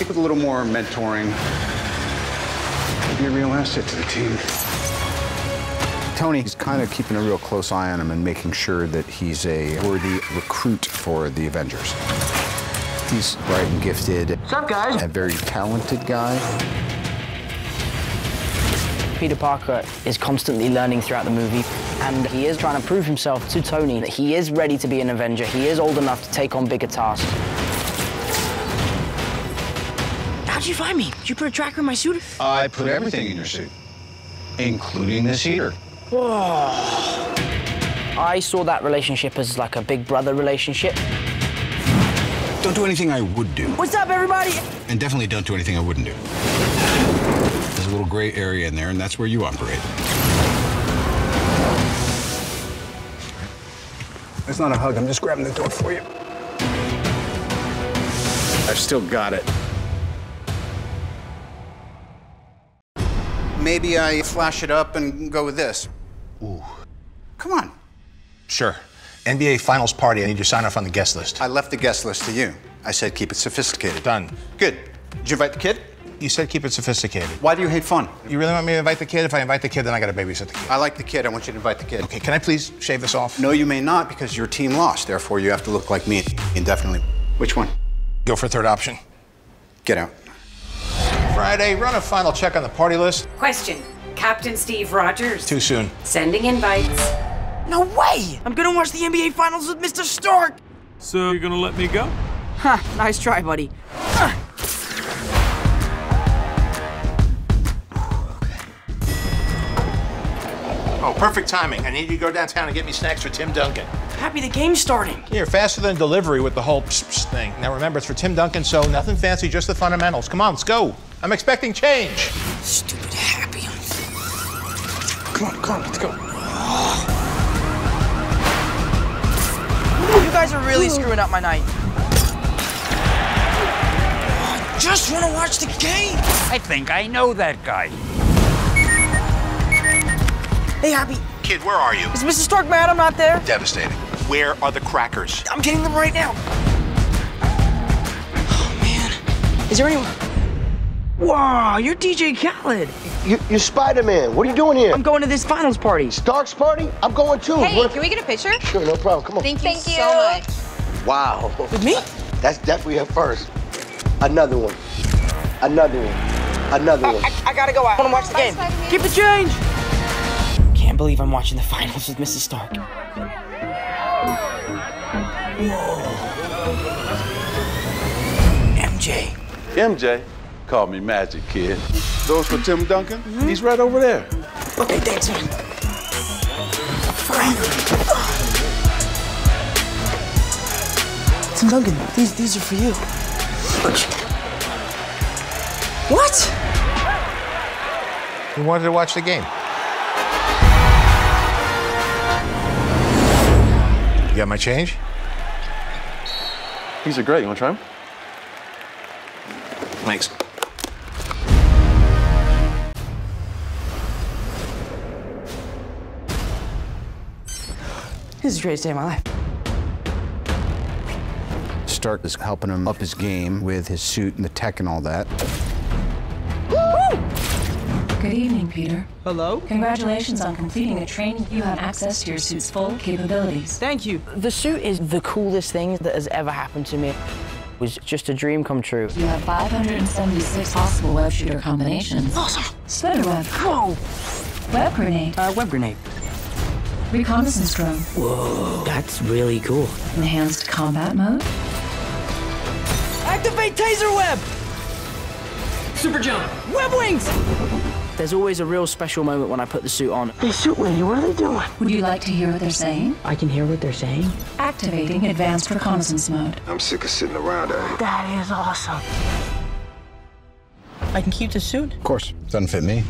think with a little more mentoring, he'd be a real asset to the team. Tony's kind of keeping a real close eye on him and making sure that he's a worthy recruit for the Avengers. He's bright and gifted. What's up, guys? A very talented guy. Peter Parker is constantly learning throughout the movie, and he is trying to prove himself to Tony that he is ready to be an Avenger. He is old enough to take on bigger tasks. How'd you find me? Did you put a tracker in my suit? I put everything in your suit, including this heater. I saw that relationship as like a big brother relationship. Don't do anything I would do, What's up, everybody? and definitely don't do anything I wouldn't do. There's a little gray area in there, and that's where you operate. It's not a hug, I'm just grabbing the door for you. I've still got it. Maybe I flash it up and go with this. Ooh. Come on. Sure. NBA Finals party. I need you to sign off on the guest list. I left the guest list to you. I said keep it sophisticated. Done. Good. Did you invite the kid? You said keep it sophisticated. Why do you hate fun? You really want me to invite the kid? If I invite the kid, then I got to babysit the kid. I like the kid. I want you to invite the kid. Okay, can I please shave this off? No, you may not because your team lost. Therefore, you have to look like me indefinitely. Which one? Go for third option. Get out. Friday, run a final check on the party list. Question. Captain Steve Rogers. Too soon. Sending invites. No way! I'm gonna watch the NBA Finals with Mr. Stark! So you're gonna let me go? Ha, nice try, buddy. Oh, perfect timing. I need you to go downtown and get me snacks for Tim Duncan. Happy the game's starting. You're faster than delivery with the whole pss, pss thing. Now remember, it's for Tim Duncan, so nothing fancy, just the fundamentals. Come on, let's go. I'm expecting change. Stupid happy. Come on, come on, let's go. You guys are really screwing up my night. Just wanna watch the game! I think I know that guy. Hey, Happy, Kid, where are you? is Mrs. Stark mad I'm not there? Devastating. Where are the crackers? I'm getting them right now. Oh, man. Is there anyone? Wow, you're DJ Khaled. You, you're Spider-Man. What are you doing here? I'm going to this finals party. Stark's party? I'm going too. Hey, What- can we get a picture? Sure, no problem. Come on. Thank you so much. Wow. With me? That's definitely a first. Another one. Another one. Another one. I, I gotta go. I wanna watch the game. Keep the change. Can't believe I'm watching the finals with Mrs. Stark. Whoa. MJ. MJ, call me Magic Kid. Those for Tim Duncan? Mm-hmm. He's right over there. Okay, thanks, man. Finally. Tim Duncan, these these are for you. What? We wanted to watch the game. Got my change? These are great. You want to try them? Thanks. This is the greatest day of my life. Stark is helping him up his game with his suit and the tech and all that. Good evening, Peter. Hello? Congratulations on completing a training. You have access to your suit's full capabilities. Thank you. The suit is the coolest thing that has ever happened to me. It was just a dream come true. You have 576 possible web shooter combinations. Awesome. Spider web, Whoa. web grenade, Uh, web grenade. reconnaissance drone, Whoa, that's really cool. enhanced combat mode, Activate taser web. Super jump. Web wings. There's always a real special moment when I put the suit on. Hey, suit lady, what are they doing? Would you like to hear what they're saying? I can hear what they're saying. Activating advanced reconnaissance mode. I'm sick of sitting around out here. That is awesome. I can keep the suit. Of course, doesn't fit me.